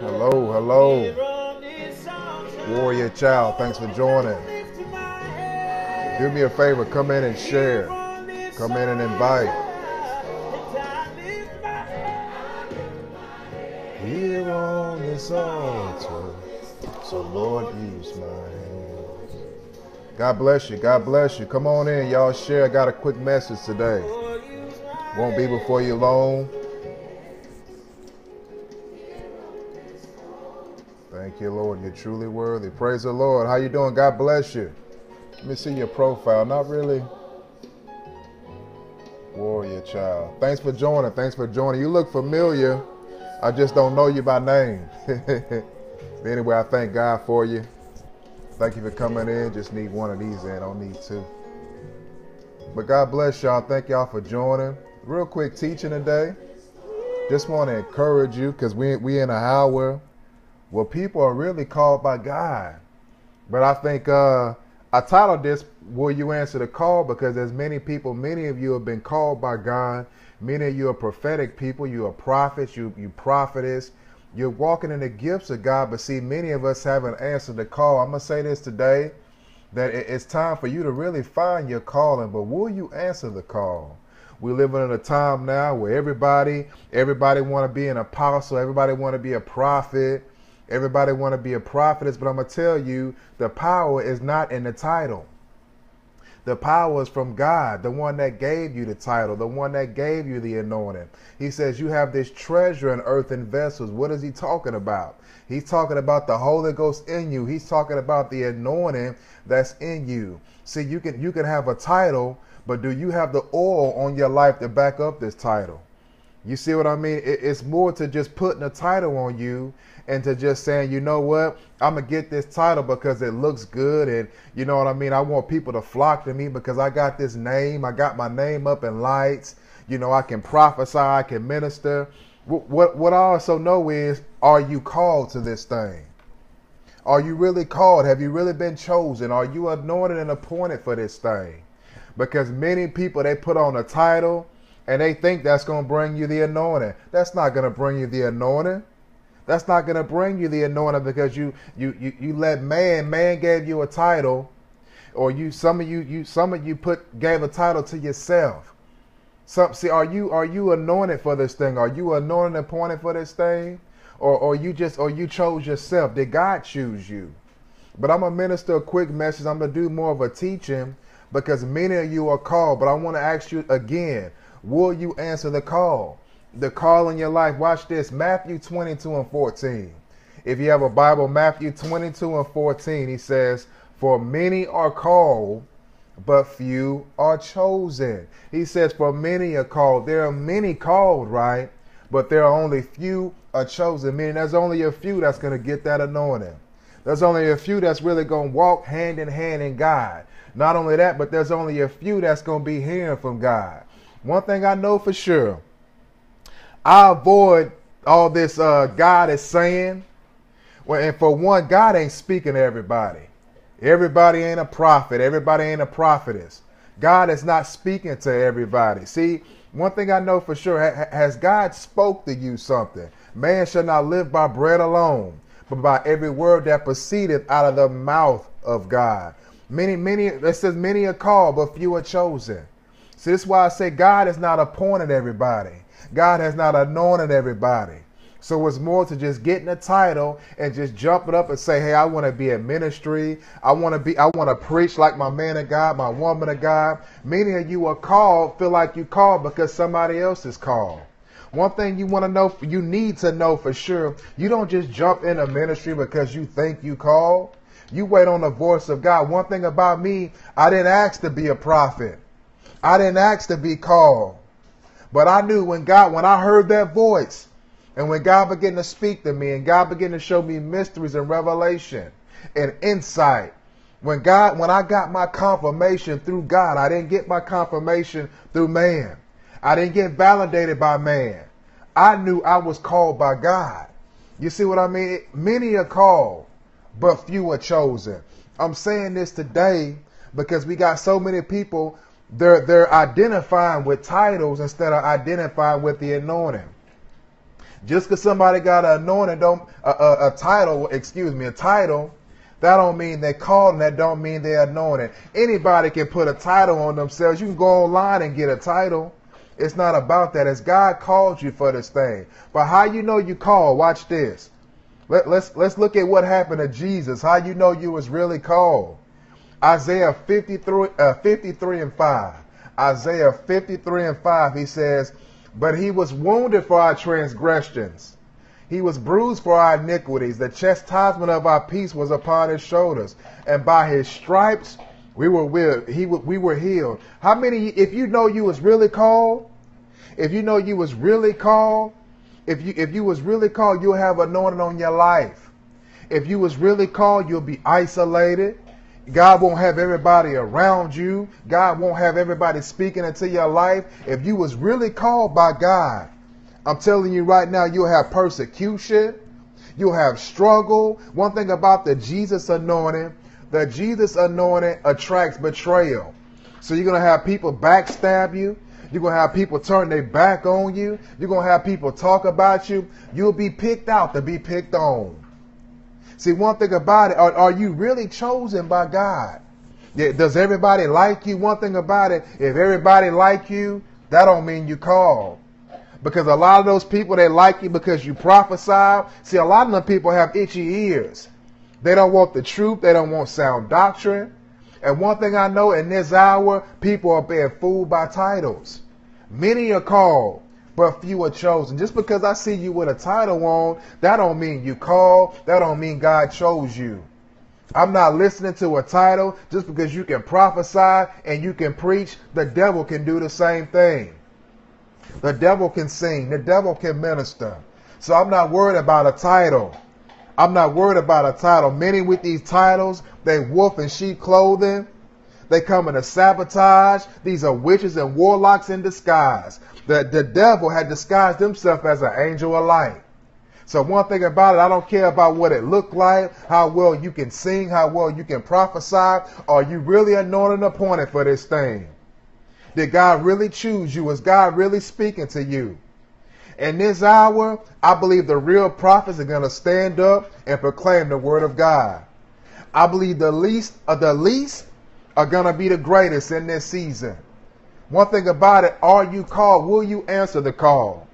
Hello, hello. Warrior Child, thanks for joining. Do me a favor, come in and share. Come in and invite. Here on this altar, so Lord, use my hands. God bless you. God bless you. Come on in, y'all. Share. I got a quick message today. Won't be before you long. Thank you, Lord. You're truly worthy. Praise the Lord. How you doing? God bless you. Let me see your profile. Not really. Warrior child. Thanks for joining. Thanks for joining. You look familiar. I just don't know you by name. anyway, I thank God for you. Thank you for coming in. Just need one of these in. I don't need two. But God bless y'all. Thank y'all for joining. Real quick teaching today. Just want to encourage you because we we in a hour where people are really called by God. But I think uh, I titled this "Will You Answer the Call?" because there's many people. Many of you have been called by God. Many of you are prophetic people. You are prophets. You you prophetess. You're walking in the gifts of God. But see, many of us haven't answered the call. I'm gonna say this today that it's time for you to really find your calling. But will you answer the call? We're living in a time now where everybody, everybody want to be an apostle, everybody want to be a prophet, everybody want to be a prophetess. But I'm gonna tell you, the power is not in the title. The power is from God, the one that gave you the title, the one that gave you the anointing. He says you have this treasure in earthen vessels. What is he talking about? He's talking about the Holy Ghost in you. He's talking about the anointing that's in you. See, you can you can have a title, but do you have the oil on your life to back up this title? You see what I mean? It's more to just putting a title on you and to just saying, you know what, I'm gonna get this title because it looks good, and you know what I mean. I want people to flock to me because I got this name. I got my name up in lights. You know, I can prophesy, I can minister. What what, what I also know is, are you called to this thing? Are you really called? Have you really been chosen? Are you anointed and appointed for this thing? Because many people they put on a title and they think that's going to bring you the anointing. That's not going to bring you the anointing. That's not going to bring you the anointing because you you you you let man man gave you a title, or you some of you you some of you put gave a title to yourself. Some see are you are you anointed for this thing? Are you anointed appointed for this thing, or or you just or you chose yourself? Did God choose you? But I'm gonna minister a quick message. I'm gonna do more of a teaching because many of you are called. But I want to ask you again: Will you answer the call? the call in your life. Watch this Matthew 22 and 14. If you have a Bible, Matthew 22 and 14, he says, For many are called, but few are chosen. He says, For many are called. There are many called, right? But there are only few are chosen, meaning there's only a few that's going to get that anointing. There's only a few that's really going to walk hand in hand in God. Not only that, but there's only a few that's going to be hearing from God. One thing I know for sure I avoid all this uh, God is saying. Well, and for one, God ain't speaking to everybody. Everybody ain't a prophet. Everybody ain't a prophetess. God is not speaking to everybody. See, one thing I know for sure has God spoke to you something. Man shall not live by bread alone, by every word that proceedeth out of the mouth of God. Many, many, it says many are called, but few are chosen. See, this is why I say God has not appointed everybody. God has not anointed everybody. So it's more to just getting a title and just jumping up and say, "Hey, I want to be in ministry. I want to be. I want to preach like my man of God, my woman of God." Many of you are called, feel like you called because somebody else is called. One thing you want to know, you need to know for sure, you don't just jump in a ministry because you think you called. You wait on the voice of God. One thing about me, I didn't ask to be a prophet. I didn't ask to be called. But I knew when God, when I heard that voice, and when God began to speak to me, and God began to show me mysteries and revelation and insight, when God, when I got my confirmation through God, I didn't get my confirmation through man. I didn't get validated by man. I knew I was called by God. You see what I mean? Many are called, but few are chosen. I'm saying this today because we got so many people They're, they're identifying with titles instead of identifying with the anointing. Just because somebody got an anointing, don't a, a, a, title, excuse me, a title, that don't mean they're called, and that don't mean they're anointed. Anybody can put a title on themselves. You can go online and get a title. It's not about that. It's God called you for this thing. But how you know you called? Watch this. Let, let's let's look at what happened to Jesus. How you know you was really called? Isaiah 53, uh, 53 and 5. Isaiah 53 and 5, he says, But he was wounded for our transgressions. He was bruised for our iniquities. The chastisement of our peace was upon his shoulders. And by his stripes we were he we were healed. How many if you know you was really called, if you know you was really called, if you if you was really called, you'll have anointing on your life. If you was really called, you'll be isolated. God won't have everybody around you. God won't have everybody speaking into your life. If you was really called by God, I'm telling you right now, you'll have persecution. You'll have struggle. One thing about the Jesus anointing, the Jesus anointing attracts betrayal. So you're going to have people backstab you. You're going to have people turn their back on you. You're going to have people talk about you. You'll be picked out to be picked on. See, one thing about it, are, are you really chosen by God? Does everybody like you? One thing about it, if everybody like you, that don't mean you called. Because a lot of those people, they like you because you prophesy. See, a lot of them people have itchy ears. They don't want the truth. They don't want sound doctrine. And one thing I know in this hour, people are being fooled by titles. Many are called, but few are chosen. Just because I see you with a title on, that don't mean you called. That don't mean God chose you. I'm not listening to a title just because you can prophesy and you can preach. The devil can do the same thing. The devil can sing. The devil can minister. So I'm not worried about a title. I'm not worried about a title. Many with these titles, they wolf in sheep clothing. They come in to sabotage. These are witches and warlocks in disguise. The, the devil had disguised himself as an angel of light. So one thing about it, I don't care about what it looked like, how well you can sing, how well you can prophesy. Are you really anointed and appointed for this thing? Did God really choose you? Was God really speaking to you? In this hour, I believe the real prophets are going to stand up and proclaim the word of God. I believe the least of the least are going to be the greatest in this season. One thing about it, are you called? Will you answer the call?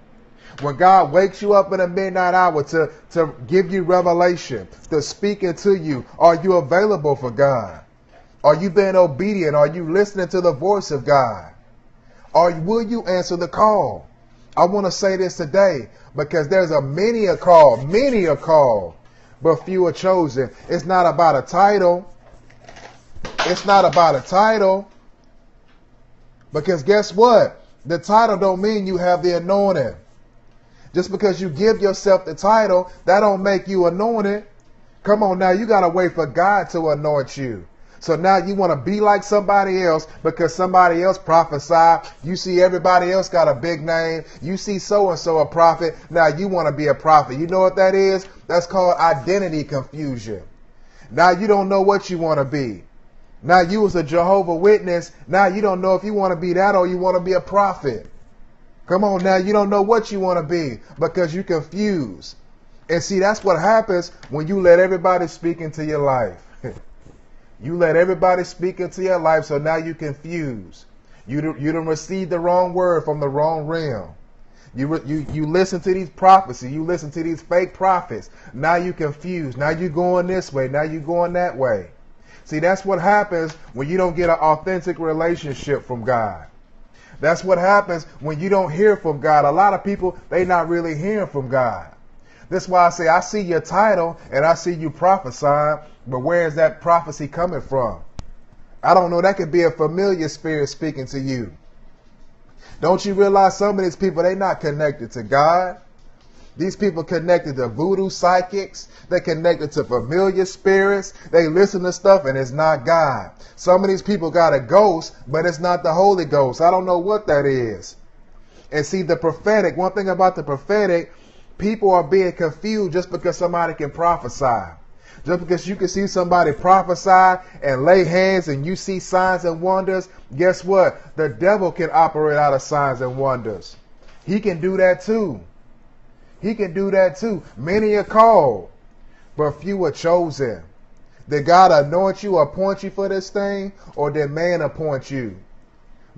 When God wakes you up in the midnight hour to, to give you revelation, to speak into you, are you available for God? Are you being obedient? Are you listening to the voice of God? Or will you answer the call? I want to say this today because there's a many a call, many a call, but few are chosen. It's not about a title. It's not about a title. Because guess what? The title don't mean you have the anointing. Just because you give yourself the title, that don't make you anointed. Come on now, you got to wait for God to anoint you. So now you want to be like somebody else because somebody else prophesied. You see everybody else got a big name. You see so and so a prophet. Now you want to be a prophet. You know what that is? That's called identity confusion. Now you don't know what you want to be. Now you was a Jehovah Witness. Now you don't know if you want to be that or you want to be a prophet. Come on now, you don't know what you want to be because you're confused. And see, that's what happens when you let everybody speak into your life. You let everybody speak into your life, so now you confuse. You you don't receive the wrong word from the wrong realm. You, you you listen to these prophecies. You listen to these fake prophets. Now you confused. Now you going this way. Now you going that way. See, that's what happens when you don't get an authentic relationship from God. That's what happens when you don't hear from God. A lot of people, they not really hearing from God. That's why I say I see your title and I see you prophesying, but where is that prophecy coming from? I don't know. That could be a familiar spirit speaking to you. Don't you realize some of these people, they not connected to God? These people connected to voodoo psychics. They connected to familiar spirits. They listen to stuff and it's not God. Some of these people got a ghost, but it's not the Holy Ghost. I don't know what that is. And see, the prophetic, one thing about the prophetic, people are being confused just because somebody can prophesy. Just because you can see somebody prophesy and lay hands and you see signs and wonders, guess what? The devil can operate out of signs and wonders. He can do that too. He can do that too. Many are called, but few are chosen. Did God anoint you, appoint you for this thing, or did man appoint you?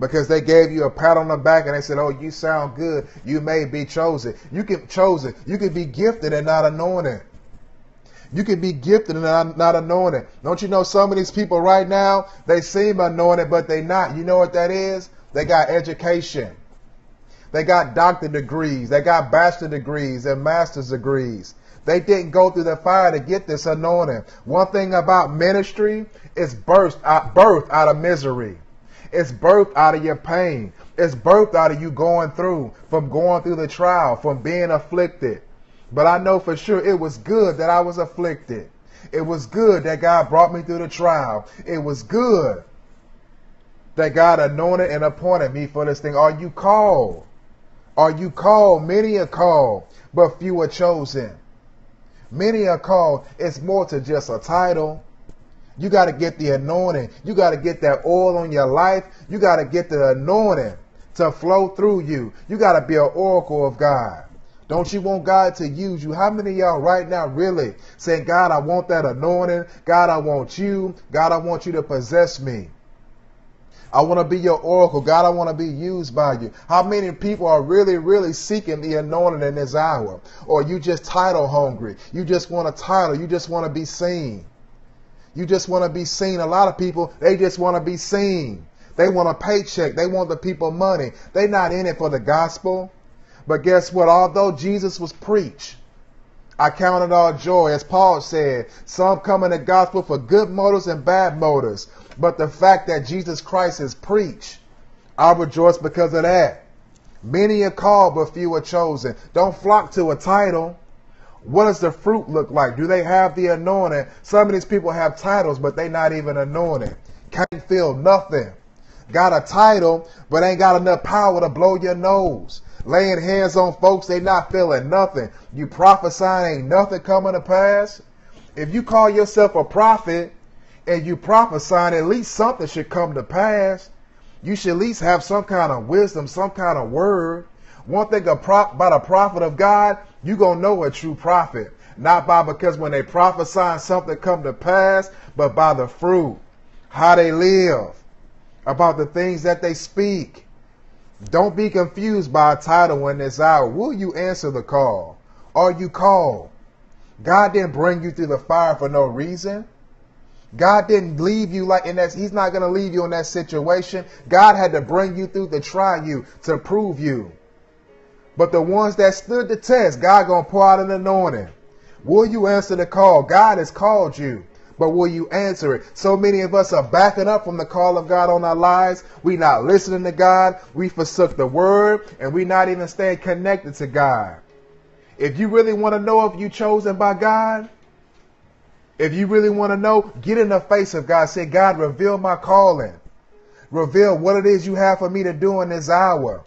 Because they gave you a pat on the back and they said, "Oh, you sound good. You may be chosen. You can chosen. You can be gifted and not anointed. You can be gifted and not, not anointed. Don't you know some of these people right now they seem anointed, but they not. You know what that is? They got education. They got doctor degrees. They got bachelor degrees and master's degrees. They didn't go through the fire to get this anointing. One thing about ministry is birth uh, birth out of misery. It's birthed out of your pain. It's birthed out of you going through, from going through the trial, from being afflicted. But I know for sure it was good that I was afflicted. It was good that God brought me through the trial. It was good that God anointed and appointed me for this thing. Are you called? Are you called? Many are called, but few are chosen. Many are called. It's more to just a title. You got to get the anointing. You got to get that oil on your life. You got to get the anointing to flow through you. You got to be an oracle of God. Don't you want God to use you? How many y'all right now really saying, God, I want that anointing. God, I want you. God, I want you to possess me. I want to be your oracle. God, I want to be used by you. How many people are really, really seeking the anointing in this hour? Or you just title hungry. You just want a title. You just want to be seen. You just want to be seen. A lot of people, they just want to be seen. They want a paycheck. They want the people money. They're not in it for the gospel. But guess what? Although Jesus was preached, I count it all joy. As Paul said, some come in the gospel for good motives and bad motives. But the fact that Jesus Christ is preached, I rejoice because of that. Many are called, but few are chosen. Don't flock to a title. What does the fruit look like? Do they have the anointing? Some of these people have titles, but they not even anointed. Can't feel nothing. Got a title, but ain't got enough power to blow your nose. Laying hands on folks, they not feeling nothing. You prophesying, ain't nothing coming to pass. If you call yourself a prophet and you prophesying, at least something should come to pass. You should at least have some kind of wisdom, some kind of word. One thing about a prophet of God, you gonna know a true prophet. Not by because when they prophesy something come to pass, but by the fruit, how they live, about the things that they speak. Don't be confused by a title when it's out. Will you answer the call? Are you called? God didn't bring you through the fire for no reason. God didn't leave you like in that. He's not going to leave you in that situation. God had to bring you through to try you, to prove you. But the ones that stood the test, God to pour out an anointing. Will you answer the call? God has called you but will you answer it? So many of us are backing up from the call of God on our lives. We not listening to God. We forsook the word and we not even staying connected to God. If you really want to know if you chosen by God, if you really want to know, get in the face of God. Say, God, reveal my calling. Reveal what it is you have for me to do in this hour.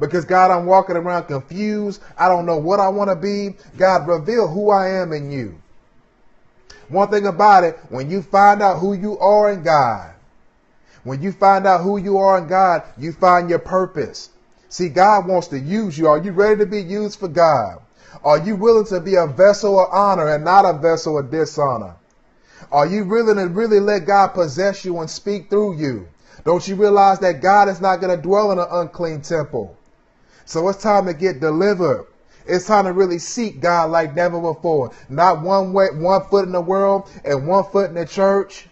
Because God, I'm walking around confused. I don't know what I want to be. God, reveal who I am in you. One thing about it, when you find out who you are in God, when you find out who you are in God, you find your purpose. See, God wants to use you. Are you ready to be used for God? Are you willing to be a vessel of honor and not a vessel of dishonor? Are you willing to really let God possess you and speak through you? Don't you realize that God is not going to dwell in an unclean temple? So it's time to get delivered. It's time to really seek God like never before. Not one way, one foot in the world and one foot in the church.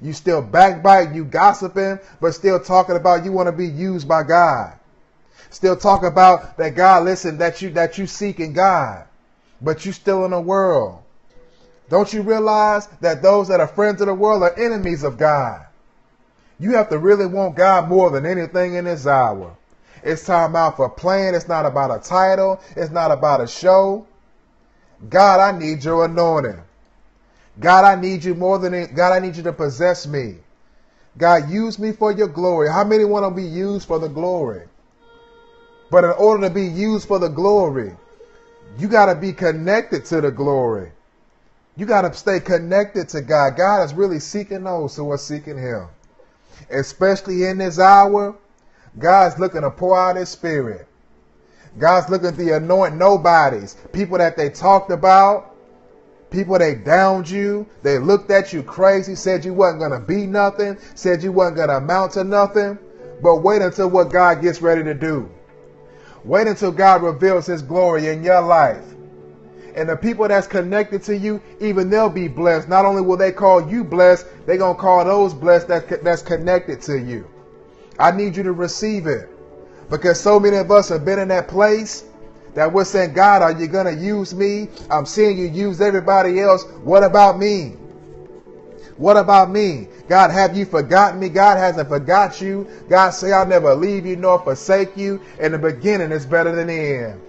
You still backbite, you gossiping, but still talking about you want to be used by God. Still talk about that God, listen, that you that you seeking God, but you still in the world. Don't you realize that those that are friends of the world are enemies of God? You have to really want God more than anything in this hour. It's time out for playing. It's not about a title. It's not about a show. God, I need your anointing. God, I need you more than. God, I need you to possess me. God, use me for your glory. How many want to be used for the glory? But in order to be used for the glory, you got to be connected to the glory. You got to stay connected to God. God is really seeking those who are seeking Him. Especially in this hour, God's looking to pour out His Spirit. God's looking to anoint nobodies, people that they talked about, people they downed you, they looked at you crazy, said you wasn't going to be nothing, said you wasn't going to amount to nothing. But wait until what God gets ready to do. Wait until God reveals His glory in your life. And the people that's connected to you, even they'll be blessed. Not only will they call you blessed, they're going to call those blessed that, that's connected to you. I need you to receive it. Because so many of us have been in that place that we're saying, God, are you going to use me? I'm seeing you use everybody else. What about me? What about me? God, have you forgotten me? God hasn't forgot you. God say, I'll never leave you nor forsake you. And the beginning is better than the end.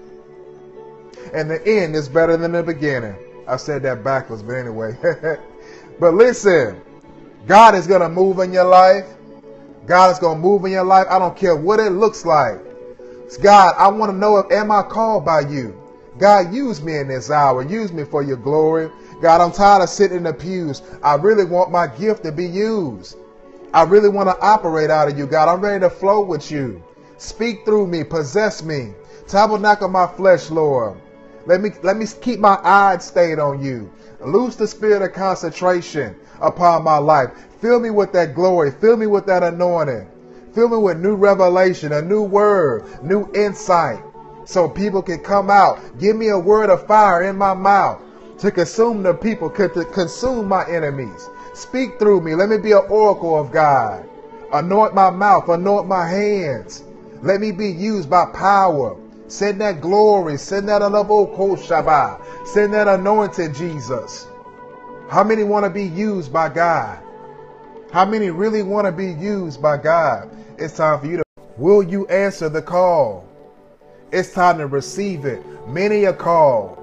And the end is better than the beginning. I said that backwards, but anyway. but listen, God is going to move in your life. God is going to move in your life. I don't care what it looks like. God, I want to know if am I called by you? God, use me in this hour. Use me for your glory. God, I'm tired of sitting in the pews. I really want my gift to be used. I really want to operate out of you, God. I'm ready to flow with you. Speak through me, possess me. Tabernacle my flesh, Lord. Let me let me keep my eyes stayed on you. Loose the spirit of concentration upon my life. Fill me with that glory. Fill me with that anointing. Fill me with new revelation, a new word, new insight, so people can come out. Give me a word of fire in my mouth to consume the people, to consume my enemies. Speak through me. Let me be an oracle of God. Anoint my mouth, anoint my hands. Let me be used by power. Send that glory. Send that Shabbat. Send that anointing, Jesus. How many want to be used by God? How many really want to be used by God? It's time for you to. Will you answer the call? It's time to receive it. Many are called,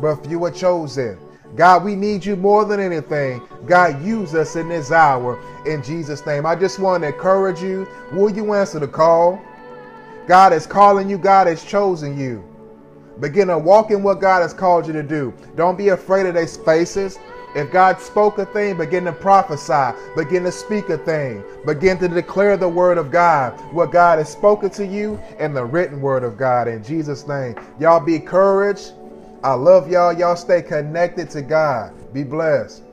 but few are chosen. God, we need you more than anything. God, use us in this hour in Jesus' name. I just want to encourage you. Will you answer the call? God is calling you, God has chosen you. Begin to walk in what God has called you to do. Don't be afraid of these faces. If God spoke a thing, begin to prophesy, begin to speak a thing, begin to declare the word of God, what God has spoken to you, and the written word of God in Jesus' name. Y'all be encouraged. I love y'all. Y'all stay connected to God. Be blessed.